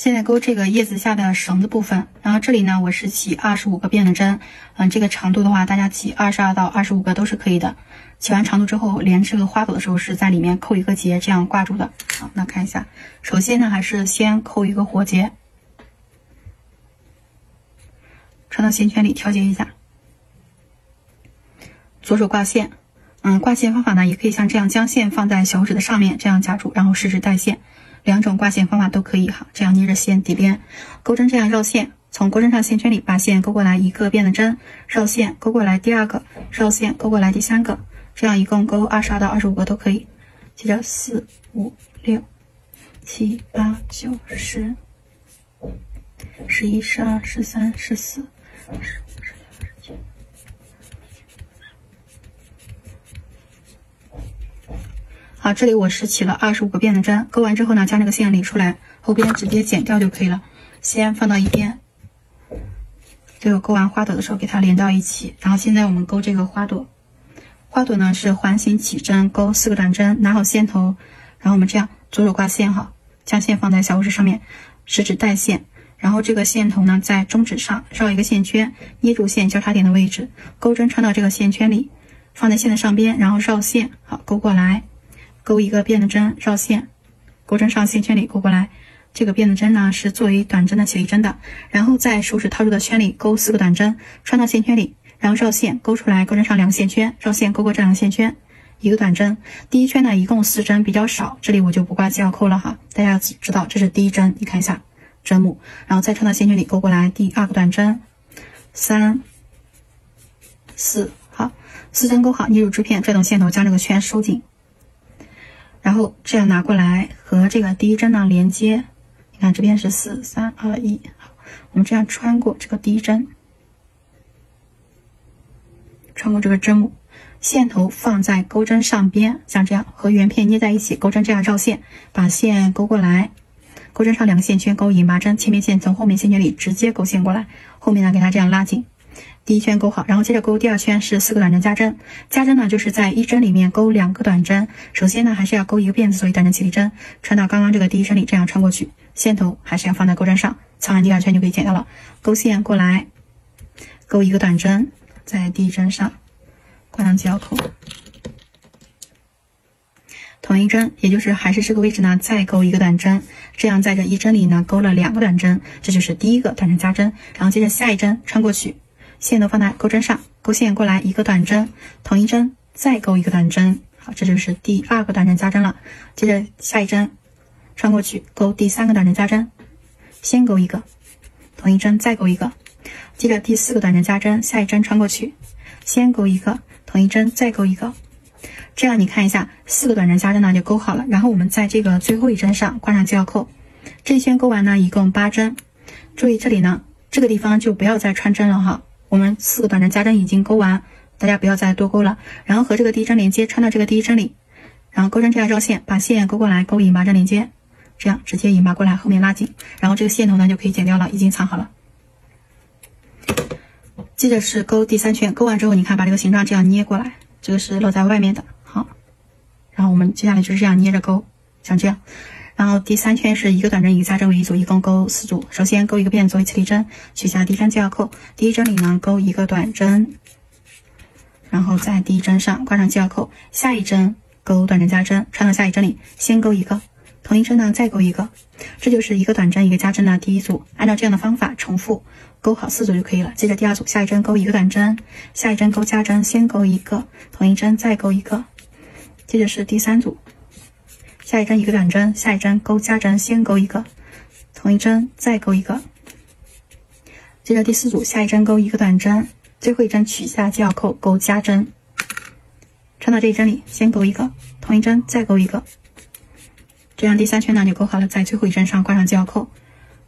现在钩这个叶子下的绳子部分，然后这里呢，我是起二十五个变的针，嗯，这个长度的话，大家起二十二到二十五个都是可以的。起完长度之后，连这个花朵的时候是在里面扣一个结，这样挂住的。好，那看一下，首先呢，还是先扣一个活结，穿到线圈里调节一下，左手挂线，嗯，挂线方法呢，也可以像这样将线放在小指的上面，这样夹住，然后食指带线。两种挂线方法都可以哈，这样捏着线底边钩针，这样绕线，从钩针上线圈里把线勾过来一个变的针，绕线勾过来第二个，绕线勾过来第三个，这样一共勾二十二到二十五个都可以。接着四五六七八九十，十一十二十三十四十。好，这里我是起了二十五个变的针，钩完之后呢，将这个线理出来，后边直接剪掉就可以了。先放到一边，最后钩完花朵的时候给它连到一起。然后现在我们钩这个花朵，花朵呢是环形起针，钩四个短针，拿好线头，然后我们这样左手挂线哈，将线放在小拇指上面，食指带线，然后这个线头呢在中指上绕一个线圈，捏住线交叉点的位置，钩针穿到这个线圈里，放在线的上边，然后绕线，好钩过来。钩一个辫子针绕线，钩针上线圈里勾过来。这个辫子针呢是作为短针的起立针的。然后在手指套住的圈里钩四个短针，穿到线圈里，然后绕线勾出来。钩针上两个线圈，绕线勾过这两个线圈，一个短针。第一圈呢一共四针，比较少，这里我就不挂记号扣了哈。大家知道这是第一针，你看一下针目，然后再穿到线圈里勾过来。第二个短针，三、四，好，四针勾好，捏住织片，拽动线头，将这个圈收紧。然后这样拿过来和这个第一针呢连接，你看这边是四三二一，我们这样穿过这个第一针，穿过这个针，线头放在钩针上边，像这样和圆片捏在一起，钩针这样绕线，把线勾过来，钩针上两个线圈勾引拔针，前面线从后面线圈里直接勾线过来，后面呢给它这样拉紧。第一圈勾好，然后接着勾第二圈是四个短针加针，加针呢就是在一针里面勾两个短针。首先呢还是要勾一个辫子作为短针起立针，穿到刚刚这个第一针里，这样穿过去，线头还是要放在钩针上，擦完第二圈就可以剪掉了。勾线过来，勾一个短针在第一针上，挂上记号扣，同一针，也就是还是这个位置呢，再勾一个短针，这样在这一针里呢勾了两个短针，这就是第一个短针加针，然后接着下一针穿过去。线头放在钩针上，钩线过来一个短针，同一针再勾一个短针，好，这就是第二个短针加针了。接着下一针穿过去，勾第三个短针加针，先勾一个，同一针再勾一个。接着第四个短针加针，下一针穿过去，先勾一个，同一针再勾一个。这样你看一下，四个短针加针呢就勾好了。然后我们在这个最后一针上挂上记号扣，这一圈勾完呢一共八针。注意这里呢，这个地方就不要再穿针了哈。我们四个短针加针已经勾完，大家不要再多勾了。然后和这个第一针连接，穿到这个第一针里，然后钩针这样绕线，把线勾过来，勾引拔针连接，这样直接引拔过来，后面拉紧，然后这个线头呢就可以剪掉了，已经藏好了。接着是勾第三圈，勾完之后，你看把这个形状这样捏过来，这个是露在外面的，好。然后我们接下来就是这样捏着勾，像这样。然后第三圈是一个短针一个加针为一组，一共勾四组。首先勾一个辫子作为起立针，取下第一针记号扣。第一针里呢勾一个短针，然后在第一针上挂上记号扣。下一针勾短针加针，穿到下一针里，先勾一个，同一针呢再勾一个。这就是一个短针一个加针的第一组。按照这样的方法重复勾好四组就可以了。接着第二组，下一针勾一个短针，下一针勾加针，先勾一个，同一针再勾一个。接着是第三组。下一针一个短针，下一针勾加针，先勾一个，同一针再勾一个。接着第四组，下一针勾一个短针，最后一针取下记号扣，勾加针，穿到这一针里，先勾一个，同一针再勾一个。这样第三圈呢就勾好了，在最后一针上挂上记号扣。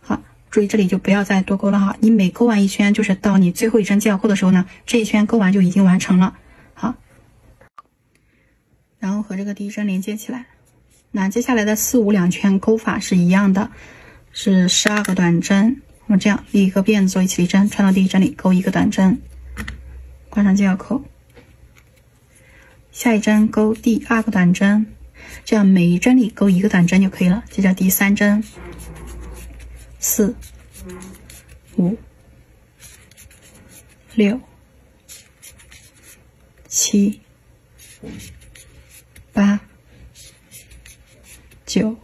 好，注意这里就不要再多勾了哈，你每勾完一圈，就是到你最后一针记号扣的时候呢，这一圈勾完就已经完成了。好，然后和这个第一针连接起来。那接下来的四五两圈钩法是一样的，是十二个短针。我们这样立一个辫子做一起立针，穿到第一针里勾一个短针，挂上记号扣。下一针勾第二个短针，这样每一针里勾一个短针就可以了。接着第三针四、五、六、七、八、九、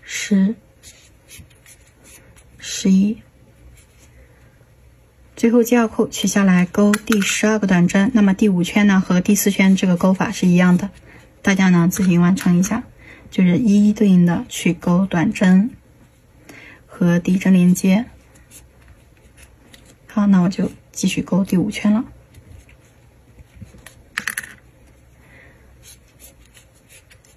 十、十一。最后记号扣取下来，钩第十二个短针。那么第五圈呢，和第四圈这个钩法是一样的，大家呢自行完成一下，就是一一对应的去钩短针和第一针连接。好，那我就继续钩第五圈了，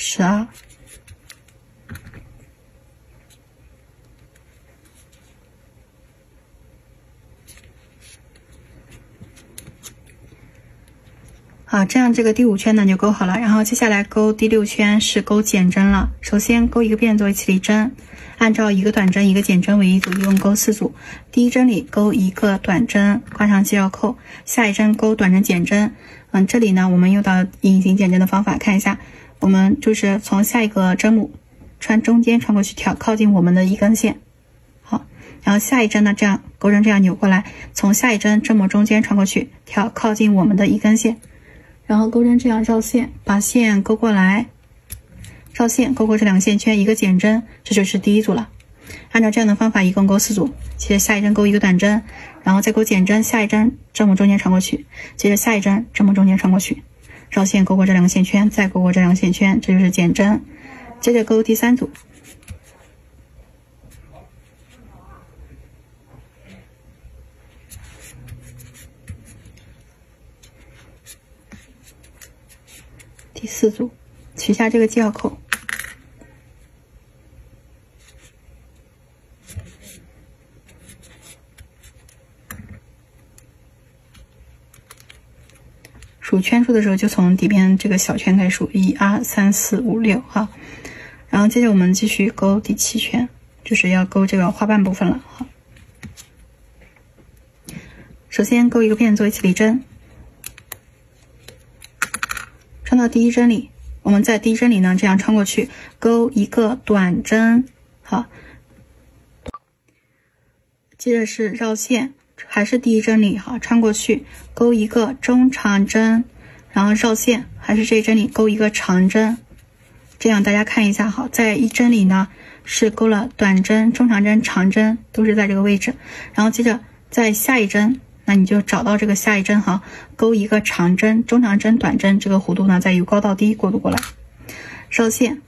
十二。好，这样这个第五圈呢就勾好了，然后接下来勾第六圈是勾减针了。首先勾一个辫作为起立针，按照一个短针一个减针为一组，一共勾四组。第一针里勾一个短针，挂上记号扣，下一针勾短针减针。嗯，这里呢我们用到隐形减针的方法，看一下，我们就是从下一个针目穿中间穿过去，挑靠近我们的一根线。好，然后下一针呢这样钩针这样扭过来，从下一针针目中间穿过去，挑靠近我们的一根线。然后钩针这样绕线，把线勾过来，绕线勾过这两个线圈，一个减针，这就是第一组了。按照这样的方法，一共勾四组。接着下一针勾一个短针，然后再勾减针，下一针针目中间穿过去，接着下一针针目中间穿过去，绕线勾过这两个线圈，再勾过这两个线圈，这就是减针。接着勾第三组。第四组，取下这个记号扣，圈数的时候就从底边这个小圈开始数，一二三四五六，哈。然后接着我们继续勾第七圈，就是要勾这个花瓣部分了，哈。首先勾一个辫作为起立针。穿到第一针里，我们在第一针里呢，这样穿过去，钩一个短针，好，接着是绕线，还是第一针里，哈，穿过去，钩一个中长针，然后绕线，还是这一针里钩一个长针，这样大家看一下，哈，在一针里呢是钩了短针、中长针、长针，都是在这个位置，然后接着在下一针。那你就找到这个下一针哈，钩一个长针、中长针、短针，这个弧度呢再由高到低过渡过来，绕线，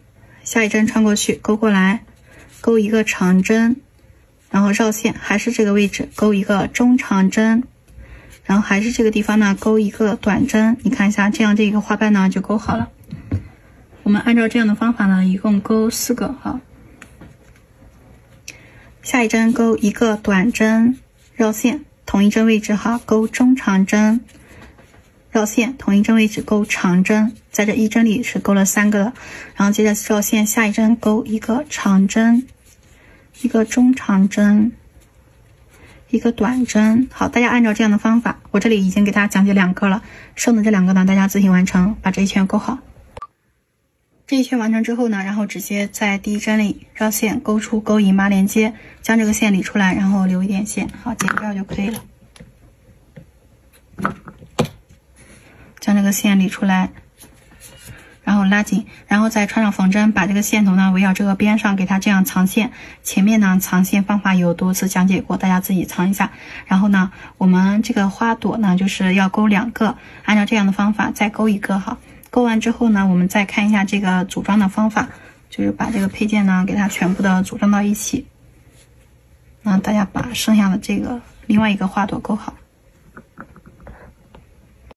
下一针穿过去，勾过来，钩一个长针，然后绕线，还是这个位置，钩一个中长针，然后还是这个地方呢，钩一个短针，你看一下，这样这个花瓣呢就勾好了。我们按照这样的方法呢，一共钩四个哈。下一针钩一个短针，绕线。同一针位置哈，钩中长针，绕线，同一针位置钩长针，在这一针里是钩了三个的，然后接着绕线，下一针钩一个长针，一个中长针，一个短针。好，大家按照这样的方法，我这里已经给大家讲解两个了，剩的这两个呢，大家自行完成，把这一圈钩好。这一圈完成之后呢，然后直接在第一针里绕线，钩出钩引麻连接。将这个线理出来，然后留一点线，好剪掉就可以了。将这个线理出来，然后拉紧，然后再穿上缝针，把这个线头呢围绕这个边上，给它这样藏线。前面呢藏线方法有多次讲解过，大家自己藏一下。然后呢，我们这个花朵呢就是要钩两个，按照这样的方法再钩一个哈。钩完之后呢，我们再看一下这个组装的方法，就是把这个配件呢给它全部的组装到一起。那大家把剩下的这个另外一个花朵钩好。